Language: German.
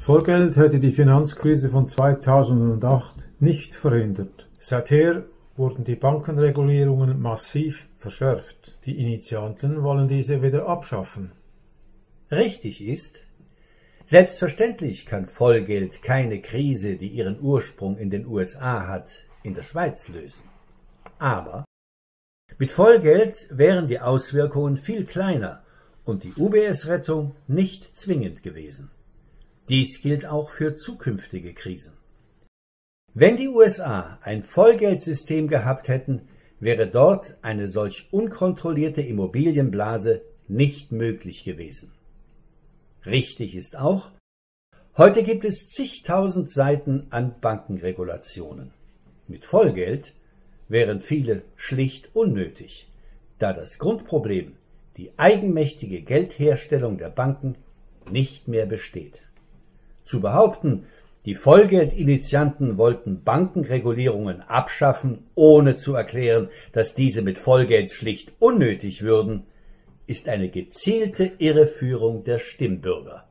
Vollgeld hätte die Finanzkrise von 2008 nicht verhindert. Seither wurden die Bankenregulierungen massiv verschärft. Die Initianten wollen diese wieder abschaffen. Richtig ist, selbstverständlich kann Vollgeld keine Krise, die ihren Ursprung in den USA hat, in der Schweiz lösen. Aber mit Vollgeld wären die Auswirkungen viel kleiner und die UBS-Rettung nicht zwingend gewesen. Dies gilt auch für zukünftige Krisen. Wenn die USA ein Vollgeldsystem gehabt hätten, wäre dort eine solch unkontrollierte Immobilienblase nicht möglich gewesen. Richtig ist auch, heute gibt es zigtausend Seiten an Bankenregulationen. Mit Vollgeld wären viele schlicht unnötig, da das Grundproblem, die eigenmächtige Geldherstellung der Banken, nicht mehr besteht. Zu behaupten, die Vollgeldinitianten wollten Bankenregulierungen abschaffen, ohne zu erklären, dass diese mit Vollgeld schlicht unnötig würden, ist eine gezielte Irreführung der Stimmbürger.